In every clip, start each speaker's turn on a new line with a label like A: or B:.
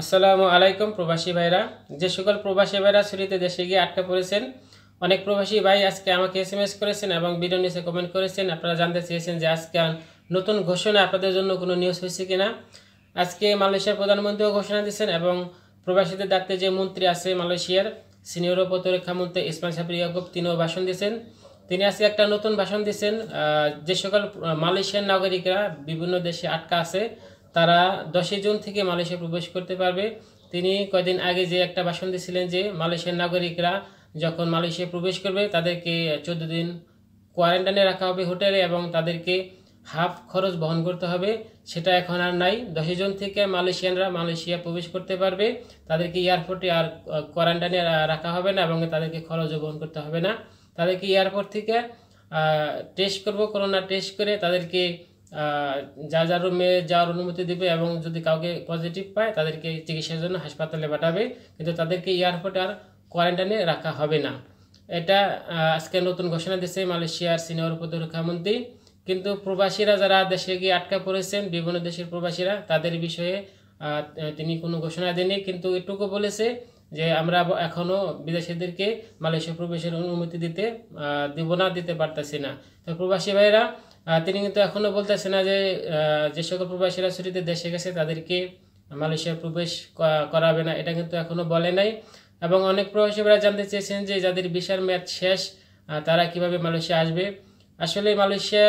A: আসসালামু আলাইকুম প্রবাসী ভাইরা। যে সকল প্রবাসী ভাইরা ছুটিতে দেশে গিয়ে আটকা পড়েছেন, অনেক প্রবাসী ভাই আজকে আমাকে এস এম এস করেছেন এবং ভিডিও নিচে কমেন্ট করেছেন। আপনারা জানতে চেয়েছেন যে আজকে নতুন ঘোষণা আপনাদের জন্য কোনো নিউজ হয়েছে কিনা। আজকে মালয়েশিয়ার প্রধানমন্ত্রীও ঘোষণা দিয়েছেন এবং প্রবাসীদের ডাকতে যে মন্ত্রী আছে মালয়েশিয়ার সিনিয়র প্রতিরক্ষা মন্ত্রী ইসমাইল সাবরি ইয়াকুব তিনিও ভাষণ দিয়েছেন। তিনি আজকে একটা নতুন ভাষণ দিয়েছেন যে সকল মালয়েশিয়ার নাগরিকরা বিভিন্ন দেশে আটকা আছে। তারা দশই জুন থেকে মালয়েশিয়া প্রবেশ করতে পারবে। তিনি কয়দিন আগে যে একটা ভাষণ দিয়েছিলেন যে মালয়েশিয়ার নাগরিকরা যখন মালয়েশিয়া প্রবেশ করবে, তাদেরকে চোদ্দ দিন কোয়ারেন্টাইনে রাখা হবে হোটেলে এবং তাদেরকে হাফ খরচ বহন করতে হবে। সেটা এখন আর নাই। দশই জন থেকে মালয়েশিয়ানরা মালয়েশিয়া প্রবেশ করতে পারবে। তাদেরকে এয়ারপোর্টে আর কোয়ারেন্টাইনে রাখা হবে না এবং তাদেরকে খরচও বহন করতে হবে না। তাদেরকে এয়ারপোর্ট থেকে টেস্ট করব। করোনা টেস্ট করে তাদেরকে আহ, যা যার রুমে যাওয়ার অনুমতি দেবে এবং যদি কাউকে পজিটিভ পায় তাদেরকে চিকিৎসার জন্য হাসপাতালে পাঠাবে। কিন্তু তাদেরকে এয়ারপোর্টে আর কোয়ারেন্টাইনে রাখা হবে না। এটা আজকে নতুন ঘোষণা দিয়েছে মালয়েশিয়ার সিনিয়র প্রতিরক্ষা মন্ত্রী। কিন্তু প্রবাসীরা যারা দেশে গিয়ে আটকা পড়েছেন বিভিন্ন দেশের প্রবাসীরা তাদের বিষয়ে তিনি কোনো ঘোষণা দেননি। কিন্তু এটুকু বলেছে যে আমরা আব- এখনও বিদেশিদেরকে মালয়েশিয়া প্রবেশের অনুমতি দিতে দিব না দিতে পারতেছি না। তো প্রবাসী ভাইরা তিনি কিন্তু এখনও বলতেছে না যে যে সকল প্রবাসীরা ছুটিতে দেশে গেছে তাদেরকে মালয়েশিয়া প্রবেশ করাবে না, এটা কিন্তু এখনও বলে নাই। এবং অনেক প্রবাসীরা জানতে চেয়েছেন যে যাদের ভিসার মেয়াদ শেষ তারা কীভাবে মালয়েশিয়া আসবে। আসলে মালয়েশিয়া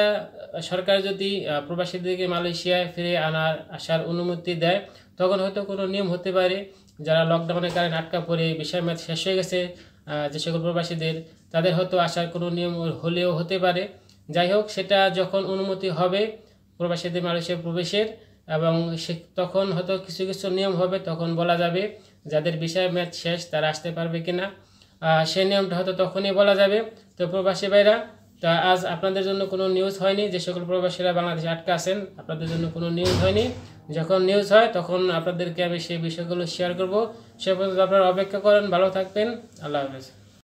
A: সরকার যদি প্রবাসীদেরকে মালয়েশিয়ায় ফিরে আনার, আসার অনুমতি দেয়, তখন হয়তো কোনো নিয়ম হতে পারে। যারা লকডাউনের কারণে আটকা পড়ে, ভিসার মেয়াদ শেষ হয়ে গেছে যে সকল প্রবাসীদের, তাদের হয়তো আসার কোনো নিয়ম হলেও হতে পারে। যাই হোক সেটা যখন অনুমতি হবে প্রবাসীদের মালয়েশিয়া প্রবেশের এবং তখন হয়তো কিছু কিছু নিয়ম হবে তখন বলা যাবে যাদের বিষয় ম্যাচ শেষ তারা আসতে পারবে কিনা। আহ, সেই নিয়মটা হয়তো তখনই বলা যাবে। তো প্রবাসী ভাইরা তা আজ আপনাদের জন্য কোনো নিউজ হয়নি যে সকল প্রবাসীরা বাংলাদেশে আটকা আছেন আপনাদের জন্য কোনো নিউজ হয়নি। যখন নিউজ হয় তখন আপনাদেরকে আমি সেই বিষয়গুলো শেয়ার করব। সে পর্যন্ত আপনারা অপেক্ষা করেন ভালো থাকবেন আল্লাহ হাফেজ।